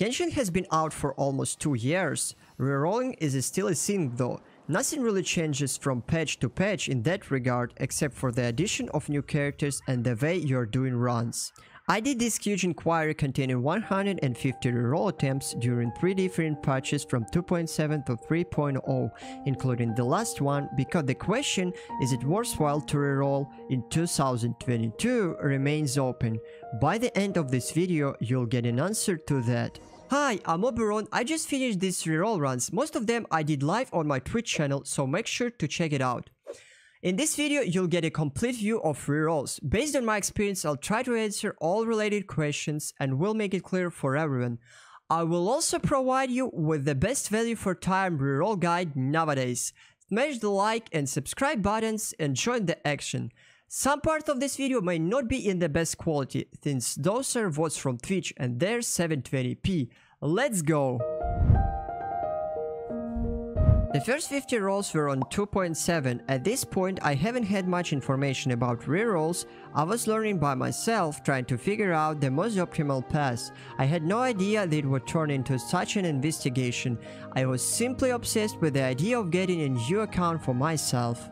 Genshin has been out for almost 2 years. Rerolling is still a thing though. Nothing really changes from patch to patch in that regard except for the addition of new characters and the way you're doing runs. I did this huge inquiry containing 150 reroll attempts during 3 different patches from 2.7 to 3.0, including the last one because the question is it worthwhile to reroll in 2022 remains open. By the end of this video, you'll get an answer to that. Hi, I'm Oberon. I just finished these reroll runs. Most of them I did live on my Twitch channel, so make sure to check it out. In this video, you'll get a complete view of rerolls. Based on my experience, I'll try to answer all related questions and will make it clear for everyone. I will also provide you with the best value for time reroll guide nowadays. Smash the like and subscribe buttons and join the action. Some part of this video may not be in the best quality, since those are votes from Twitch and they're 720p. Let's go! The first 50 rolls were on 2.7. At this point, I haven't had much information about rerolls. I was learning by myself, trying to figure out the most optimal path. I had no idea that it would turn into such an investigation. I was simply obsessed with the idea of getting a new account for myself.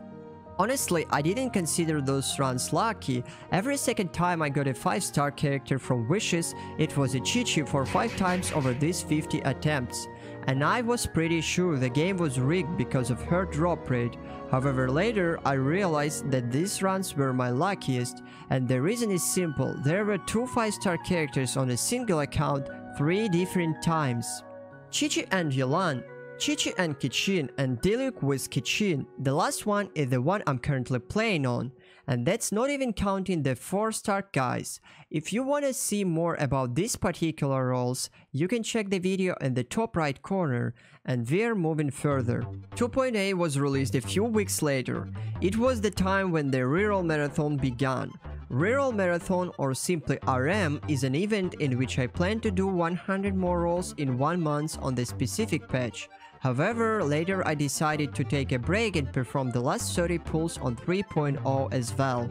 Honestly, I didn't consider those runs lucky. Every second time I got a 5 star character from Wishes, it was a Qiqi for 5 times over these 50 attempts and I was pretty sure the game was rigged because of her drop rate. However, later I realized that these runs were my luckiest, and the reason is simple, there were two 5-star characters on a single account 3 different times. Qiqi and Yelan Qiqi and Keqing and Diluc with Keqing. The last one is the one I'm currently playing on. And that's not even counting the 4 star guys. If you want to see more about these particular rolls, you can check the video in the top right corner and we're moving further. 2.8 was released a few weeks later. It was the time when the reroll marathon began. Reroll Marathon or simply RM is an event in which I plan to do 100 more rolls in one month on the specific patch. However, later I decided to take a break and perform the last 30 pulls on 3.0 as well.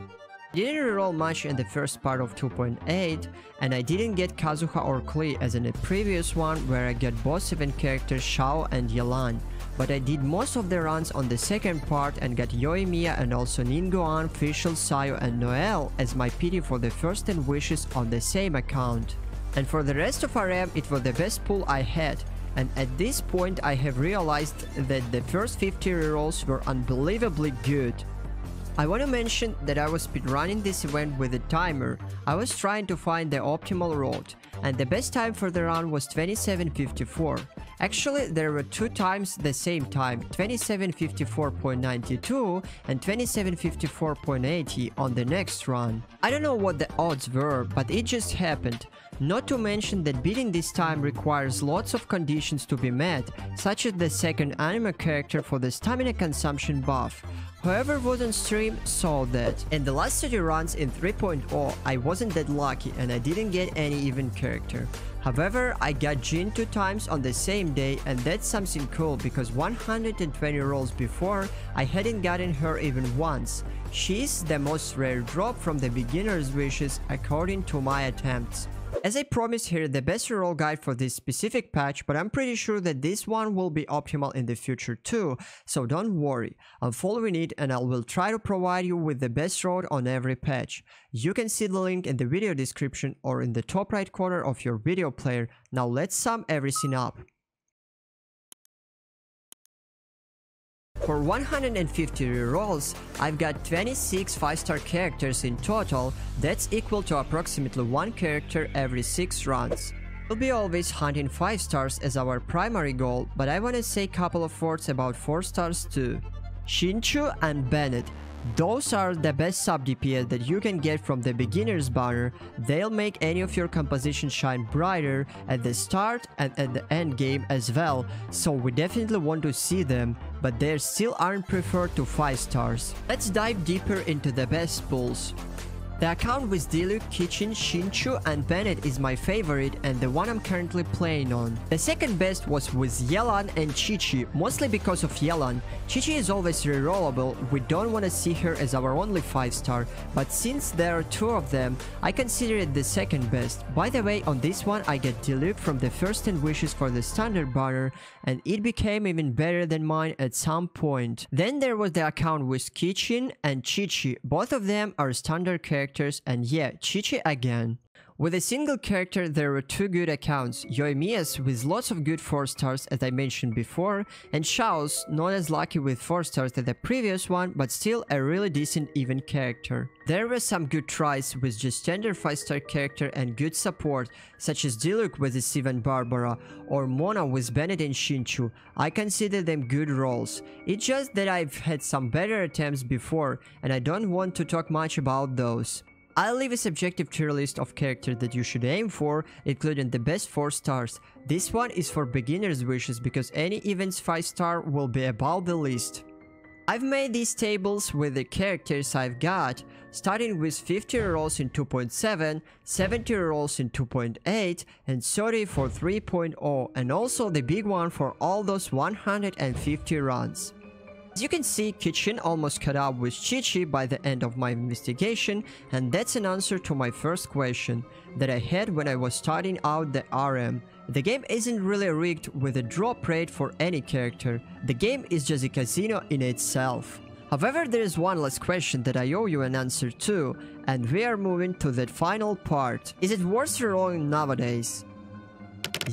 Didn't roll much in the first part of 2.8 and I didn't get Kazuha or Klee as in the previous one where I got boss event characters Xiao and Yelan, but I did most of the runs on the second part and got Yoimiya and also Ningguang, Fischl, Sayu and Noelle as my pity for the first 10 wishes on the same account. And for the rest of RM it was the best pull I had, and at this point I have realized that the first 50 rerolls were unbelievably good. I want to mention that I was speedrunning this event with a timer. I was trying to find the optimal route, and the best time for the run was 27.54. Actually, there were two times the same time, 27.54.92 and 27.54.80 on the next run. I don't know what the odds were, but it just happened. Not to mention that beating this time requires lots of conditions to be met, such as the second Anemo character for the stamina consumption buff. Whoever was stream saw that. In the last 30 runs in 3.0, I wasn't that lucky and I didn't get any even character. However, I got Jean two times on the same day and that's something cool because 120 rolls before, I hadn't gotten her even once. She's the most rare drop from the beginner's wishes according to my attempts. As I promised here the best reroll guide for this specific patch, but I'm pretty sure that this one will be optimal in the future too, so don't worry, I'm following it and I will try to provide you with the best road on every patch. You can see the link in the video description or in the top right corner of your video player. Now let's sum everything up. For 150 rerolls, I've got 26 5-star characters in total, that's equal to approximately 1 character every 6 runs. We'll be always hunting 5 stars as our primary goal, but I wanna say a couple of words about 4 stars too. Xingqiu and Bennett those are the best sub DPS that you can get from the beginner's banner. They'll make any of your compositions shine brighter at the start and at the end game as well, so we definitely want to see them, but they still aren't preferred to 5 stars. Let's dive deeper into the best pulls. The account with Diluc, Keqing, Xingqiu and Bennett is my favorite and the one I'm currently playing on. The second best was with Yelan and Qiqi, mostly because of Yelan. Qiqi is always rerollable, we don't want to see her as our only 5 star, but since there are two of them, I consider it the second best. By the way, on this one I get Diluc from the first 10 wishes for the standard banner and it became even better than mine at some point. Then there was the account with Keqing and Qiqi, both of them are standard characters characters and yeah, Qiqi again. With a single character, there were two good accounts, Yoimiya's with lots of good 4 stars as I mentioned before, and Xiao's not as lucky with 4 stars as the previous one, but still a really decent even character. There were some good tries with just standard 5 star character and good support, such as Diluc with Sivan Barbara, or Mona with Bennett and Xingqiu. I consider them good rolls. It's just that I've had some better attempts before, and I don't want to talk much about those. I'll leave a subjective tier list of characters that you should aim for, including the best 4 stars. This one is for beginner's wishes because any event's 5 star will be above the list. I've made these tables with the characters I've got, starting with 50 rolls in 2.7, 70 rolls in 2.8, and 30 for 3.0, and also the big one for all those 150 runs. As you can see, Keqing almost caught up with Qiqi by the end of my investigation and that's an answer to my first question that I had when I was starting out the RM. The game isn't really rigged with a drop rate for any character, the game is just a casino in itself. However, there is one last question that I owe you an answer to, and we are moving to that final part. Is it worth rerolling nowadays?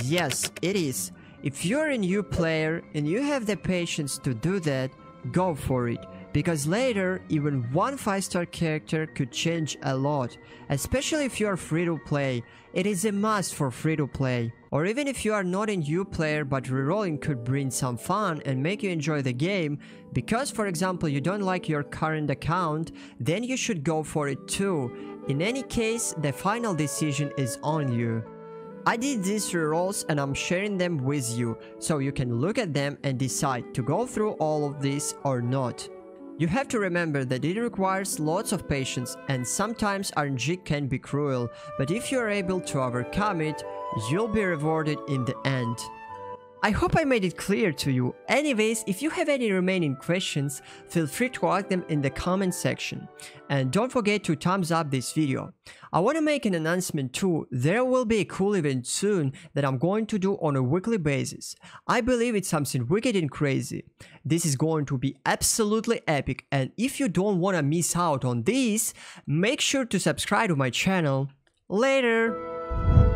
Yes, it is. If you're a new player and you have the patience to do that, go for it because later even one 5 star character could change a lot, especially if you are free to play. It is a must for free to play. Or even if you are not a new player but rerolling could bring some fun and make you enjoy the game, because for example you don't like your current account, then you should go for it too. In any case, the final decision is on you. I did these rerolls and I'm sharing them with you, so you can look at them and decide to go through all of this or not. You have to remember that it requires lots of patience and sometimes RNG can be cruel, but if you are able to overcome it, you'll be rewarded in the end. I hope I made it clear to you. Anyways, if you have any remaining questions, feel free to ask them in the comment section. And don't forget to thumbs up this video. I want to make an announcement too, there will be a cool event soon that I'm going to do on a weekly basis. I believe it's something wicked and crazy. This is going to be absolutely epic and if you don't want to miss out on this, make sure to subscribe to my channel. Later!